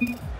you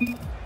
Bye.